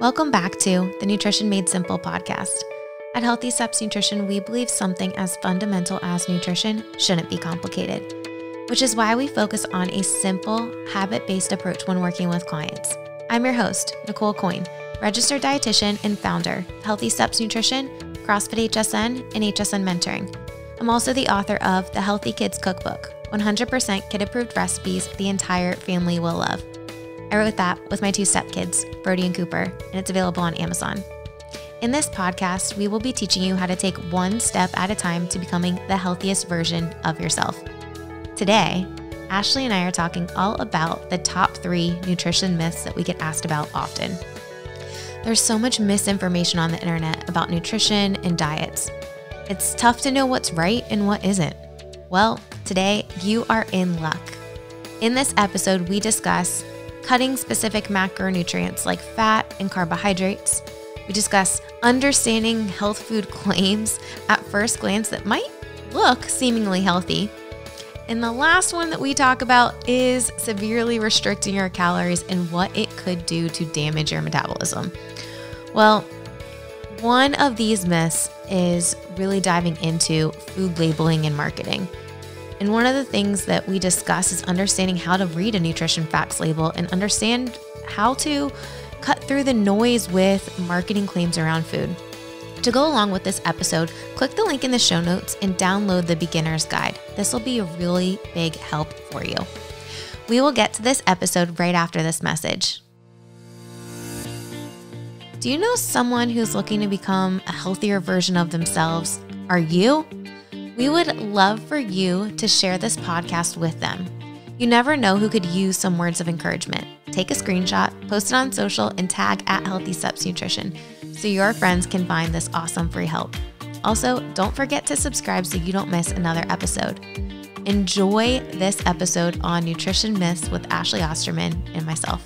Welcome back to the Nutrition Made Simple podcast. At Healthy Steps Nutrition, we believe something as fundamental as nutrition shouldn't be complicated, which is why we focus on a simple, habit based approach when working with clients. I'm your host, Nicole Aucoin, registered dietitian and founder of Healthy Steps Nutrition, CrossFit HSN, and HSN Mentoring. I'm also the author of The Healthy Kids Cookbook 100% kid approved recipes the entire family will love. I wrote that with my two stepkids, Brody and Cooper, and it's available on Amazon. In this podcast, we will be teaching you how to take one step at a time to becoming the healthiest version of yourself. Today, Ashley and I are talking all about the top three nutrition myths that we get asked about often. There's so much misinformation on the internet about nutrition and diets. It's tough to know what's right and what isn't. Well, today you are in luck. In this episode, we discuss cutting specific macronutrients like fat and carbohydrates. We discuss understanding health food claims at first glance that might look seemingly healthy. And the last one that we talk about is severely restricting your calories and what it could do to damage your metabolism. Well, one of these myths is really diving into food labeling and marketing. And one of the things that we discuss is understanding how to read a nutrition facts label and understand how to cut through the noise with marketing claims around food. To go along with this episode, click the link in the show notes and download the beginner's guide. This will be a really big help for you. We will get to this episode right after this message. Do you know someone who's looking to become a healthier version of themselves? Are you? We would love for you to share this podcast with them. You never know who could use some words of encouragement. Take a screenshot, post it on social, and tag at Healthy Steps Nutrition so your friends can find this awesome free help. Also, don't forget to subscribe so you don't miss another episode. Enjoy this episode on nutrition myths with Ashley Osterman and myself.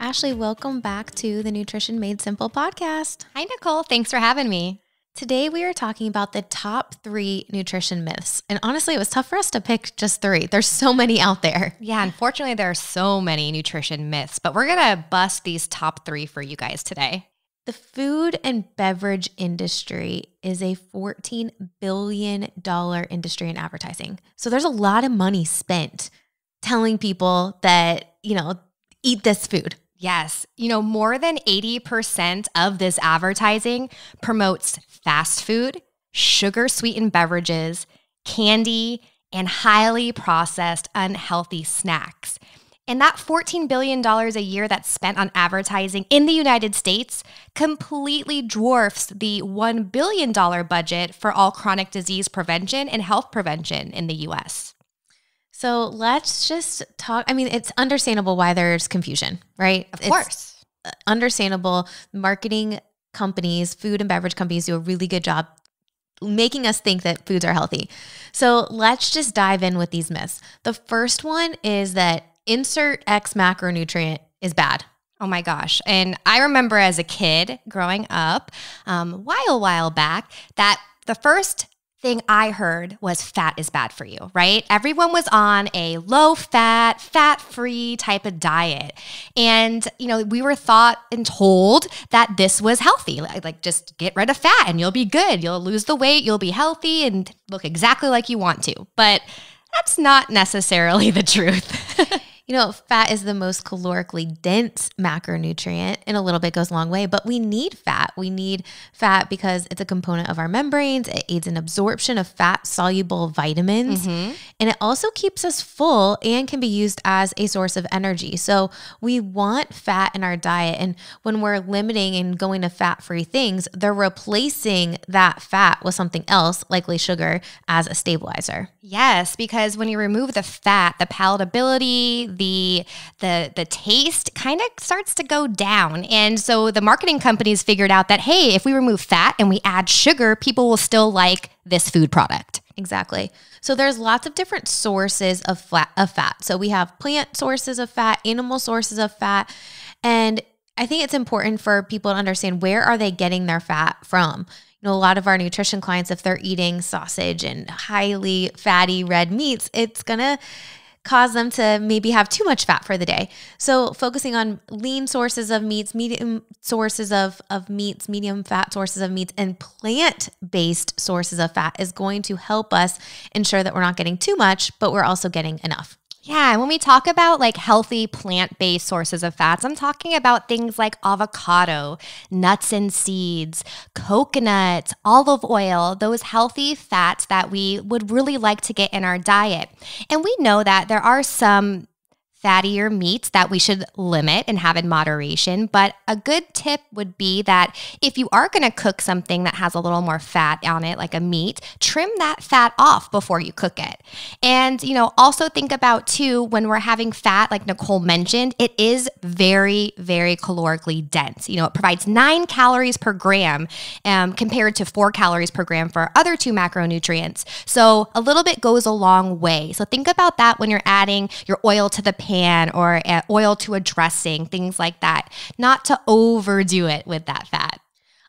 Ashley, welcome back to the Nutrition Made Simple podcast. Hi, Nicole. Thanks for having me. Today, we are talking about the top three nutrition myths. And honestly, it was tough for us to pick just three. There's so many out there. Yeah, unfortunately, there are so many nutrition myths, but we're going to bust these top three for you guys today. The food and beverage industry is a $14 billion industry in advertising. So there's a lot of money spent telling people that, you know, eat this food. Yes. You know, more than 80% of this advertising promotes fast food, sugar sweetened beverages, candy, and highly processed, unhealthy snacks. And that $14 billion a year that's spent on advertising in the United States completely dwarfs the $1 billion budget for all chronic disease prevention and health prevention in the US. So let's just talk. I mean, it's understandable why there's confusion, right? Of course. Understandable. Marketing companies, food and beverage companies do a really good job making us think that foods are healthy. So let's just dive in with these myths. The first one is that insert X macronutrient is bad. Oh my gosh. And I remember as a kid growing up, um, while, while back, that the first thing I heard was fat is bad for you, right? Everyone was on a low fat, fat free type of diet. And, you know, we were thought and told that this was healthy. Like, like, just get rid of fat and you'll be good. You'll lose the weight, you'll be healthy and look exactly like you want to. But that's not necessarily the truth. You know, fat is the most calorically dense macronutrient and a little bit goes a long way, but we need fat. We need fat because it's a component of our membranes. It aids in absorption of fat soluble vitamins mm-hmm. and it also keeps us full and can be used as a source of energy. So we want fat in our diet. And when we're limiting and going to fat free things, they're replacing that fat with something else, likely sugar, as a stabilizer. Yes, because when you remove the fat, the palatability, the the the taste kind of starts to go down. And so the marketing companies figured out that hey, if we remove fat and we add sugar, people will still like this food product. Exactly. So there's lots of different sources of fat of fat. So we have plant sources of fat, animal sources of fat, and I think it's important for people to understand where are they getting their fat from. You know, a lot of our nutrition clients if they're eating sausage and highly fatty red meats, it's to cause them to maybe have too much fat for the day. So focusing on lean sources of meats, medium sources of, of meats, medium fat sources of meats, and plant-based sources of fat is going to help us ensure that we're not getting too much, but we're also getting enough. Yeah, and when we talk about like healthy plant based sources of fats, I'm talking about things like avocado, nuts and seeds, coconut, olive oil, those healthy fats that we would really like to get in our diet. And we know that there are some fattier meats that we should limit and have in moderation. But a good tip would be that if you are going to cook something that has a little more fat on it, like a meat, trim that fat off before you cook it. And, you know, also think about too, when we're having fat, like Nicole mentioned, it is very, very calorically dense. You know, it provides nine calories per gram um, compared to four calories per gram for other two macronutrients. So a little bit goes a long way. So think about that when you're adding your oil to the pan pan or oil to a dressing, things like that. Not to overdo it with that fat.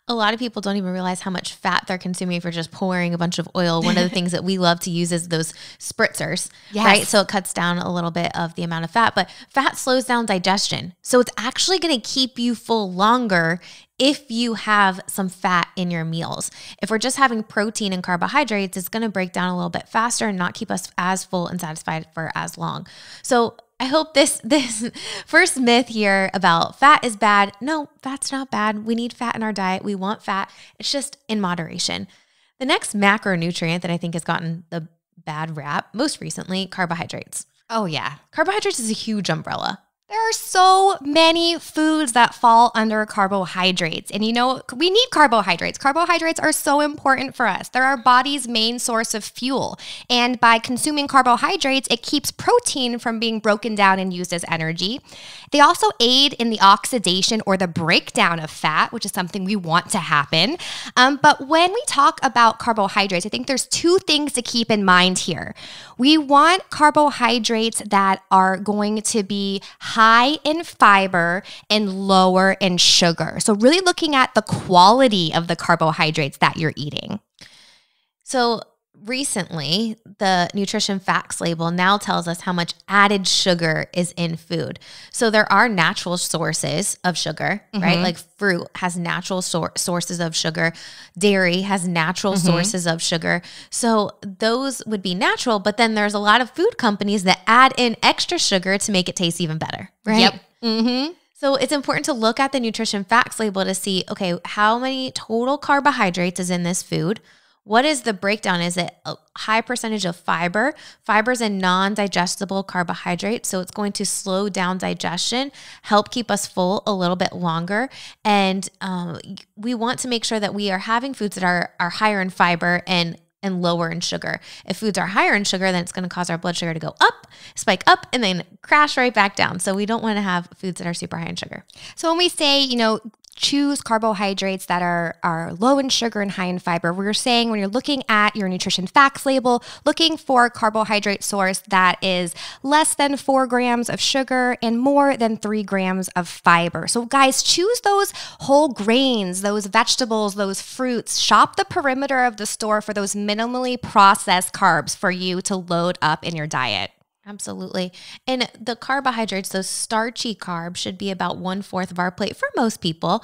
A lot of people don't even realize how much fat they're consuming for just pouring a bunch of oil. One of the things that we love to use is those spritzers, yes. right? So it cuts down a little bit of the amount of fat, but fat slows down digestion. So it's actually going to keep you full longer if you have some fat in your meals. If we're just having protein and carbohydrates, it's going to break down a little bit faster and not keep us as full and satisfied for as long. So I hope this this first myth here about fat is bad. No, fat's not bad. We need fat in our diet. We want fat. It's just in moderation. The next macronutrient that I think has gotten the bad rap most recently, carbohydrates. Oh yeah. Carbohydrates is a huge umbrella. There are so many foods that fall under carbohydrates. And you know, we need carbohydrates. Carbohydrates are so important for us. They're our body's main source of fuel. And by consuming carbohydrates, it keeps protein from being broken down and used as energy. They also aid in the oxidation or the breakdown of fat, which is something we want to happen. Um, but when we talk about carbohydrates, I think there's two things to keep in mind here. We want carbohydrates that are going to be high in fiber and lower in sugar. So, really looking at the quality of the carbohydrates that you're eating. So, recently, the nutrition facts label now tells us how much added sugar is in food. So there are natural sources of sugar, mm-hmm. right? Like fruit has natural sor- sources of sugar, dairy has natural mm-hmm. sources of sugar. So those would be natural, but then there's a lot of food companies that add in extra sugar to make it taste even better, right? Yep. Mm-hmm. So it's important to look at the nutrition facts label to see, okay, how many total carbohydrates is in this food? What is the breakdown? Is it a high percentage of fiber? Fiber is a non digestible carbohydrate, so it's going to slow down digestion, help keep us full a little bit longer. And um, we want to make sure that we are having foods that are, are higher in fiber and and lower in sugar. If foods are higher in sugar, then it's going to cause our blood sugar to go up, spike up, and then crash right back down. So we don't want to have foods that are super high in sugar. So when we say, you know, choose carbohydrates that are, are low in sugar and high in fiber. We're saying when you're looking at your nutrition facts label, looking for a carbohydrate source that is less than four grams of sugar and more than three grams of fiber. So, guys, choose those whole grains, those vegetables, those fruits. Shop the perimeter of the store for those minimally processed carbs for you to load up in your diet. Absolutely. And the carbohydrates, those starchy carbs, should be about one fourth of our plate for most people.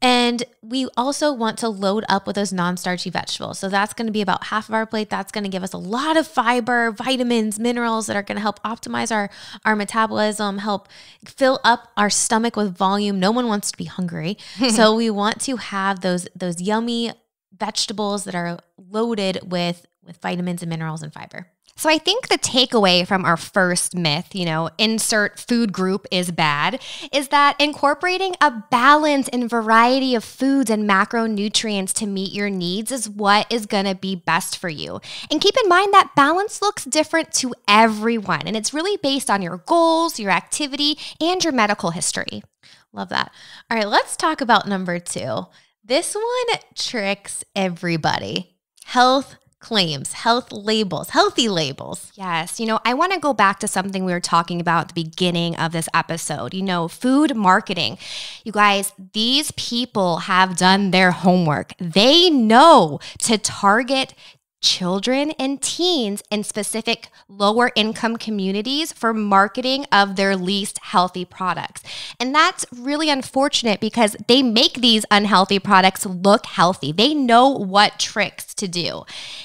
And we also want to load up with those non starchy vegetables. So that's going to be about half of our plate. That's going to give us a lot of fiber, vitamins, minerals that are going to help optimize our, our metabolism, help fill up our stomach with volume. No one wants to be hungry. so we want to have those, those yummy vegetables that are loaded with, with vitamins and minerals and fiber. So I think the takeaway from our first myth, you know, insert food group is bad, is that incorporating a balance and variety of foods and macronutrients to meet your needs is what is going to be best for you. And keep in mind that balance looks different to everyone, and it's really based on your goals, your activity, and your medical history. Love that. All right, let's talk about number 2. This one tricks everybody. Health claims, health labels, healthy labels. Yes. You know, I want to go back to something we were talking about at the beginning of this episode. You know, food marketing. You guys, these people have done their homework. They know to target children and teens in specific lower income communities for marketing of their least healthy products. And that's really unfortunate because they make these unhealthy products look healthy. They know what tricks to do.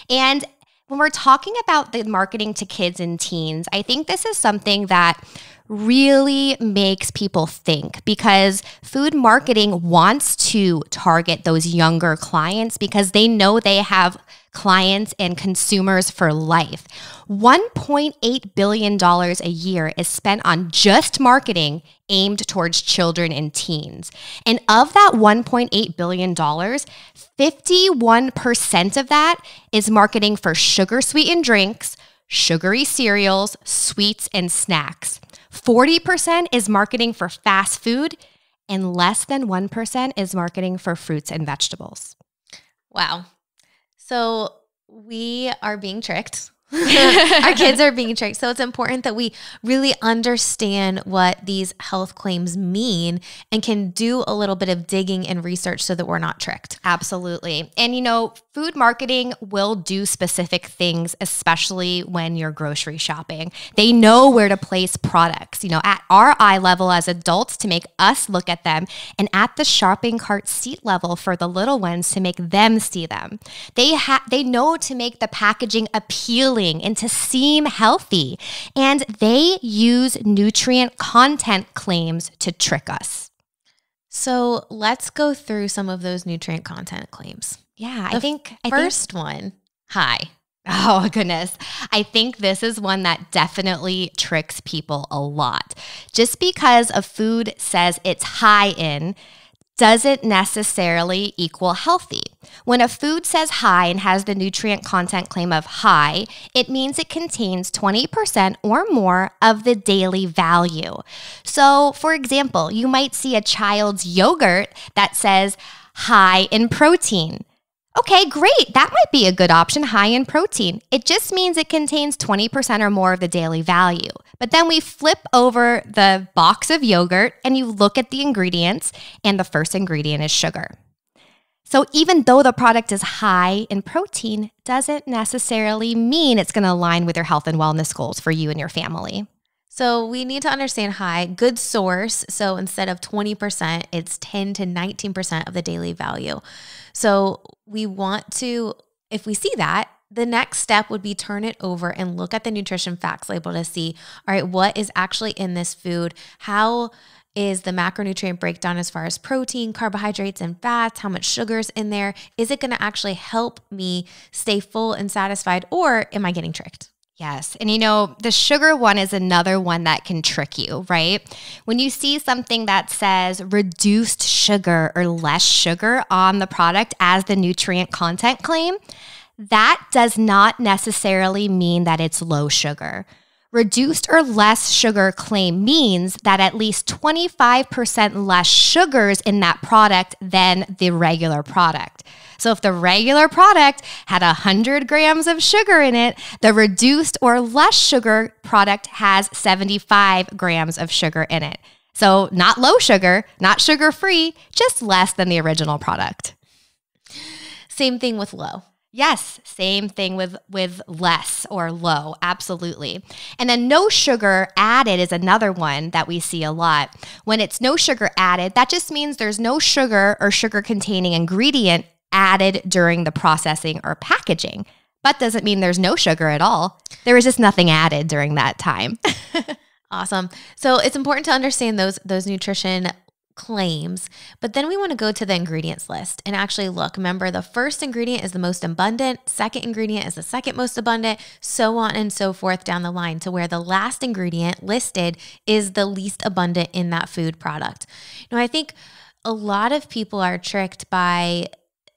And when we're talking about the marketing to kids and teens, I think this is something that really makes people think because food marketing wants to target those younger clients because they know they have clients and consumers for life. $1.8 billion a year is spent on just marketing aimed towards children and teens. And of that $1.8 billion, 51% of that is marketing for sugar sweetened drinks, sugary cereals, sweets, and snacks. 40% is marketing for fast food, and less than 1% is marketing for fruits and vegetables. Wow. So we are being tricked our kids are being tricked. So it's important that we really understand what these health claims mean and can do a little bit of digging and research so that we're not tricked. Absolutely. And you know, food marketing will do specific things, especially when you're grocery shopping. They know where to place products, you know, at our eye level as adults to make us look at them, and at the shopping cart seat level for the little ones to make them see them. They have they know to make the packaging appealing and to seem healthy. And they use nutrient content claims to trick us. So let's go through some of those nutrient content claims. Yeah, the I think first I think, one, high. Oh, goodness. I think this is one that definitely tricks people a lot. Just because a food says it's high in doesn't necessarily equal healthy. When a food says high and has the nutrient content claim of high, it means it contains 20% or more of the daily value. So, for example, you might see a child's yogurt that says high in protein. Okay, great. That might be a good option, high in protein. It just means it contains 20% or more of the daily value. But then we flip over the box of yogurt and you look at the ingredients, and the first ingredient is sugar. So even though the product is high in protein, doesn't necessarily mean it's going to align with your health and wellness goals for you and your family. So we need to understand high, good source. So instead of 20%, it's 10 to 19% of the daily value. So we want to, if we see that, the next step would be turn it over and look at the nutrition facts label to see, all right, what is actually in this food? How is the macronutrient breakdown as far as protein, carbohydrates, and fats? How much sugar's in there? Is it going to actually help me stay full and satisfied, or am I getting tricked? Yes. And you know, the sugar one is another one that can trick you, right? When you see something that says reduced sugar or less sugar on the product as the nutrient content claim, that does not necessarily mean that it's low sugar. Reduced or less sugar claim means that at least 25% less sugars in that product than the regular product. So if the regular product had 100 grams of sugar in it, the reduced or less sugar product has 75 grams of sugar in it. So not low sugar, not sugar free, just less than the original product. Same thing with low. Yes, same thing with with less or low, absolutely. And then no sugar added is another one that we see a lot. When it's no sugar added, that just means there's no sugar or sugar containing ingredient added during the processing or packaging. But doesn't mean there's no sugar at all. There was just nothing added during that time. awesome. So it's important to understand those those nutrition claims, but then we want to go to the ingredients list and actually look. Remember, the first ingredient is the most abundant, second ingredient is the second most abundant, so on and so forth down the line to where the last ingredient listed is the least abundant in that food product. Now, I think a lot of people are tricked by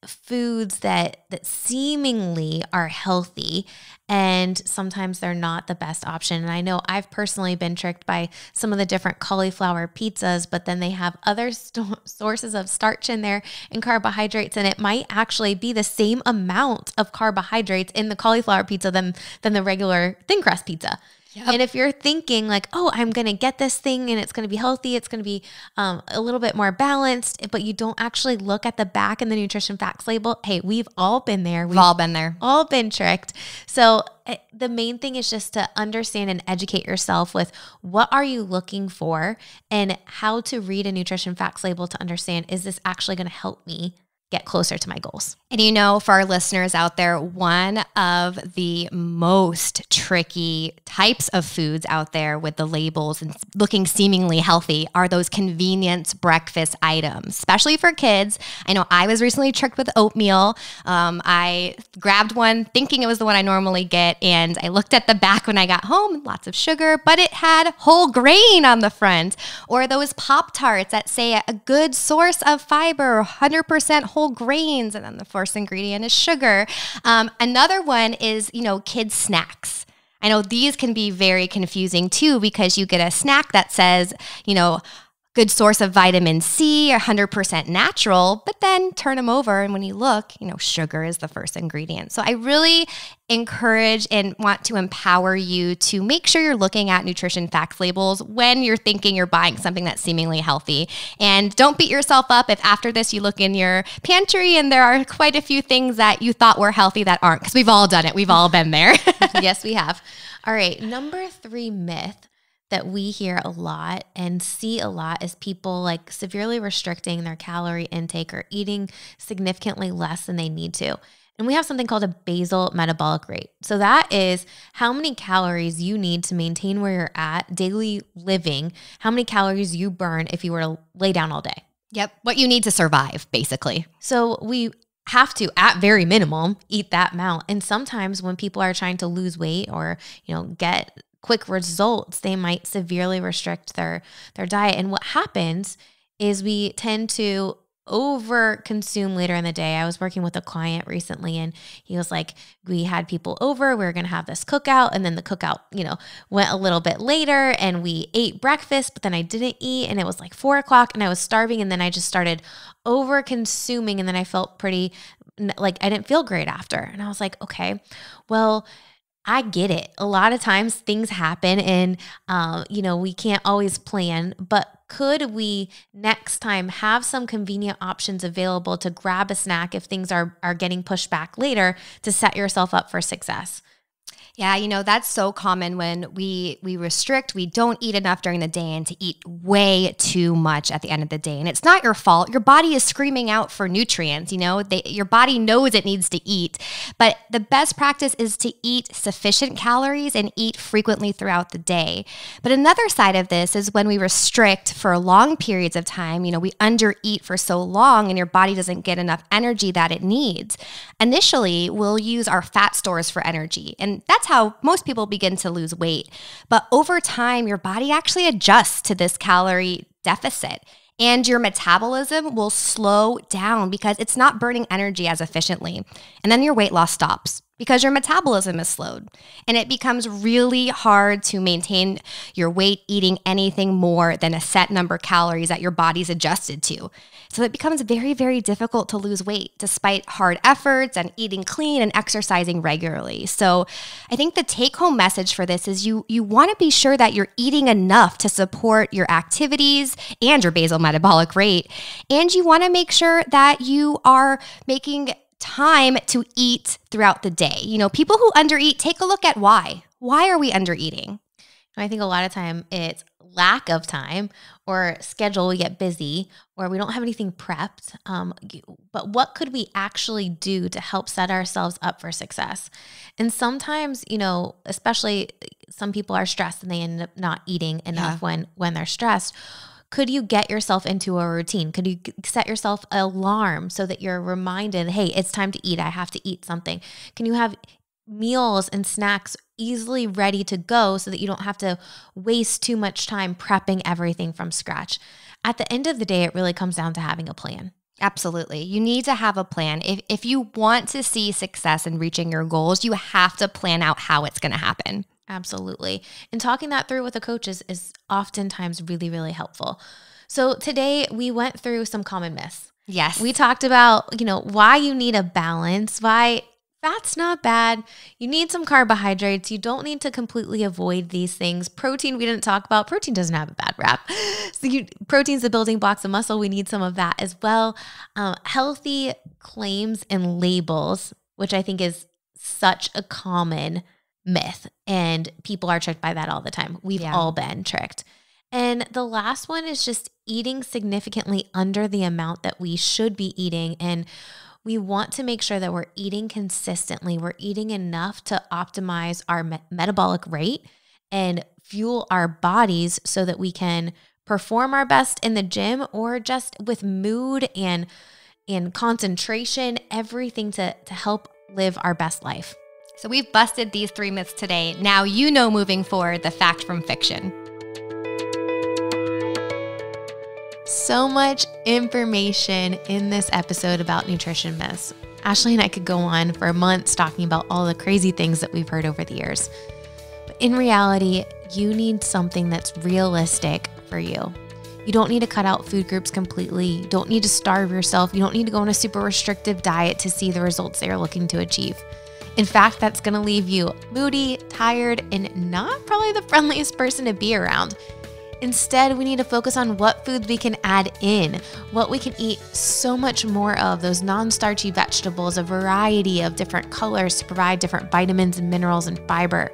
foods that that seemingly are healthy and sometimes they're not the best option. And I know I've personally been tricked by some of the different cauliflower pizzas but then they have other st- sources of starch in there and carbohydrates and it might actually be the same amount of carbohydrates in the cauliflower pizza than than the regular thin crust pizza Yep. And if you're thinking like, oh, I'm going to get this thing and it's going to be healthy, it's going to be um, a little bit more balanced, but you don't actually look at the back in the nutrition facts label, hey, we've all been there. We've all been there. All been tricked. So eh, the main thing is just to understand and educate yourself with what are you looking for and how to read a nutrition facts label to understand is this actually going to help me get closer to my goals. And you know, for our listeners out there, one of the most tricky types of foods out there with the labels and looking seemingly healthy are those convenience breakfast items, especially for kids. I know I was recently tricked with oatmeal. Um, I grabbed one thinking it was the one I normally get, and I looked at the back when I got home, lots of sugar, but it had whole grain on the front. Or those Pop Tarts that say a good source of fiber, 100% whole whole grains, and then the first ingredient is sugar. Um, another one is, you know, kids' snacks. I know these can be very confusing too because you get a snack that says, you know, good source of vitamin C, 100% natural, but then turn them over and when you look, you know, sugar is the first ingredient. So I really encourage and want to empower you to make sure you're looking at nutrition facts labels when you're thinking you're buying something that's seemingly healthy. And don't beat yourself up if after this you look in your pantry and there are quite a few things that you thought were healthy that aren't because we've all done it. We've all been there. yes, we have. All right, number 3 myth that we hear a lot and see a lot is people like severely restricting their calorie intake or eating significantly less than they need to. And we have something called a basal metabolic rate. So that is how many calories you need to maintain where you're at daily living, how many calories you burn if you were to lay down all day. Yep. What you need to survive, basically. So we have to at very minimum eat that amount and sometimes when people are trying to lose weight or you know get quick results, they might severely restrict their their diet. And what happens is we tend to over consume later in the day. I was working with a client recently and he was like, We had people over, we were gonna have this cookout, and then the cookout, you know, went a little bit later and we ate breakfast, but then I didn't eat and it was like four o'clock and I was starving, and then I just started over consuming, and then I felt pretty like I didn't feel great after. And I was like, okay, well, I get it. A lot of times things happen and, uh, you know, we can't always plan, but could we next time have some convenient options available to grab a snack if things are, are getting pushed back later to set yourself up for success? Yeah, you know, that's so common when we we restrict, we don't eat enough during the day and to eat way too much at the end of the day. And it's not your fault. Your body is screaming out for nutrients, you know. They, your body knows it needs to eat. But the best practice is to eat sufficient calories and eat frequently throughout the day. But another side of this is when we restrict for long periods of time, you know, we undereat for so long and your body doesn't get enough energy that it needs. Initially, we'll use our fat stores for energy. And that's that's how most people begin to lose weight. But over time, your body actually adjusts to this calorie deficit and your metabolism will slow down because it's not burning energy as efficiently. And then your weight loss stops because your metabolism is slowed. And it becomes really hard to maintain your weight eating anything more than a set number of calories that your body's adjusted to. So it becomes very, very difficult to lose weight despite hard efforts and eating clean and exercising regularly. So I think the take home message for this is you, you want to be sure that you're eating enough to support your activities and your basal metabolic rate. And you want to make sure that you are making time to eat throughout the day. You know, people who undereat, take a look at why. Why are we undereating? I think a lot of time it's lack of time or schedule, we get busy or we don't have anything prepped. Um, but what could we actually do to help set ourselves up for success? And sometimes, you know, especially some people are stressed and they end up not eating enough yeah. when when they're stressed could you get yourself into a routine? Could you set yourself an alarm so that you're reminded, hey, it's time to eat. I have to eat something. Can you have meals and snacks easily ready to go so that you don't have to waste too much time prepping everything from scratch? At the end of the day, it really comes down to having a plan. Absolutely. You need to have a plan. If, if you want to see success in reaching your goals, you have to plan out how it's going to happen. Absolutely. And talking that through with a coach is, is oftentimes really, really helpful. So today we went through some common myths. Yes. We talked about, you know, why you need a balance, why Fat's not bad. You need some carbohydrates. You don't need to completely avoid these things. Protein, we didn't talk about. Protein doesn't have a bad rap. So, you, protein's the building blocks of muscle. We need some of that as well. Um, healthy claims and labels, which I think is such a common myth, and people are tricked by that all the time. We've Yeah. all been tricked. And the last one is just eating significantly under the amount that we should be eating. And we want to make sure that we're eating consistently. We're eating enough to optimize our me- metabolic rate and fuel our bodies so that we can perform our best in the gym or just with mood and and concentration, everything to to help live our best life. So we've busted these three myths today. Now you know moving forward the fact from fiction. So much information in this episode about nutrition myths. Ashley and I could go on for months talking about all the crazy things that we've heard over the years. But in reality, you need something that's realistic for you. You don't need to cut out food groups completely. You don't need to starve yourself. You don't need to go on a super restrictive diet to see the results that you're looking to achieve. In fact, that's going to leave you moody, tired, and not probably the friendliest person to be around. Instead, we need to focus on what foods we can add in, what we can eat so much more of, those non starchy vegetables, a variety of different colors to provide different vitamins and minerals and fiber.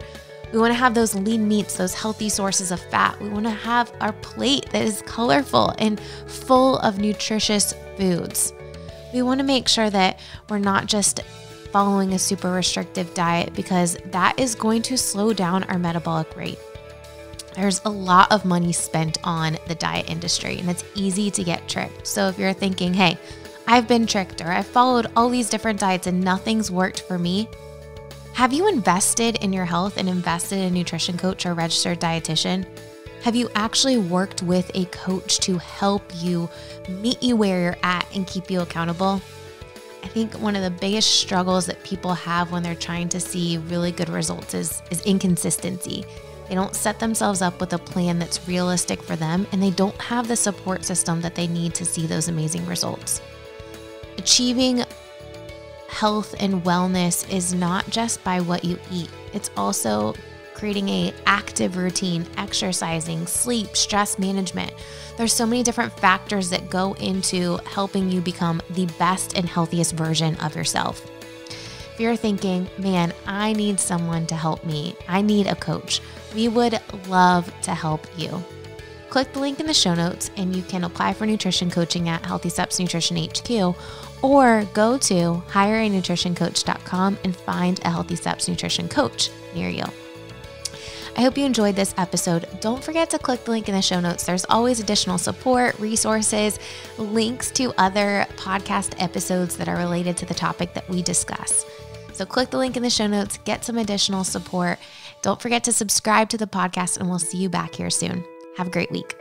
We want to have those lean meats, those healthy sources of fat. We want to have our plate that is colorful and full of nutritious foods. We want to make sure that we're not just following a super restrictive diet because that is going to slow down our metabolic rate. There's a lot of money spent on the diet industry and it's easy to get tricked. So if you're thinking, hey, I've been tricked or I've followed all these different diets and nothing's worked for me, have you invested in your health and invested in a nutrition coach or registered dietitian? Have you actually worked with a coach to help you meet you where you're at and keep you accountable? I think one of the biggest struggles that people have when they're trying to see really good results is, is inconsistency. They don't set themselves up with a plan that's realistic for them, and they don't have the support system that they need to see those amazing results. Achieving health and wellness is not just by what you eat. It's also creating a active routine, exercising, sleep, stress management. There's so many different factors that go into helping you become the best and healthiest version of yourself. If you're thinking, man, I need someone to help me, I need a coach, we would love to help you. Click the link in the show notes and you can apply for nutrition coaching at Healthy Steps Nutrition HQ or go to hireanutritioncoach.com and find a Healthy Steps Nutrition coach near you. I hope you enjoyed this episode. Don't forget to click the link in the show notes. There's always additional support, resources, links to other podcast episodes that are related to the topic that we discuss. So click the link in the show notes, get some additional support. Don't forget to subscribe to the podcast, and we'll see you back here soon. Have a great week.